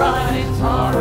alright, alright,